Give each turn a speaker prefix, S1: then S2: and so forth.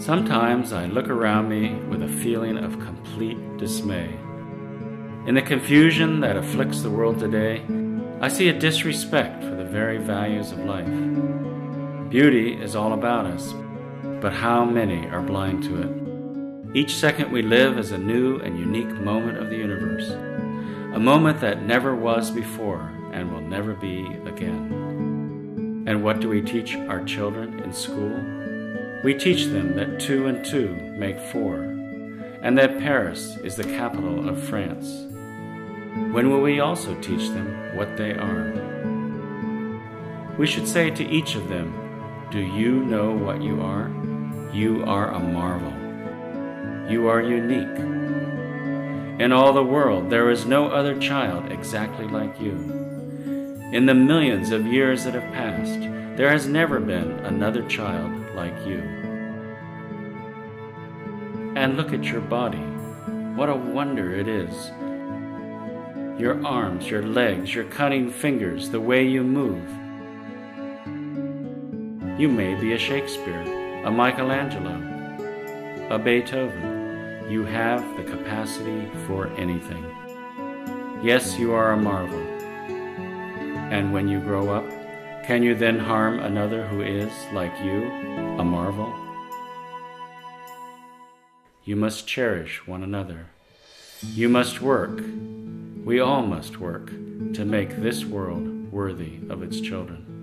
S1: Sometimes I look around me with a feeling of complete dismay. In the confusion that afflicts the world today, I see a disrespect for the very values of life. Beauty is all about us, but how many are blind to it? Each second we live is a new and unique moment of the universe, a moment that never was before and will never be again. And what do we teach our children in school? We teach them that two and two make four, and that Paris is the capital of France. When will we also teach them what they are? We should say to each of them, Do you know what you are? You are a marvel. You are unique. In all the world, there is no other child exactly like you. In the millions of years that have passed, there has never been another child like you. And look at your body. What a wonder it is. Your arms, your legs, your cunning fingers, the way you move. You may be a Shakespeare, a Michelangelo, a Beethoven. You have the capacity for anything. Yes, you are a marvel. And when you grow up, can you then harm another who is, like you, a marvel? You must cherish one another. You must work. We all must work to make this world worthy of its children.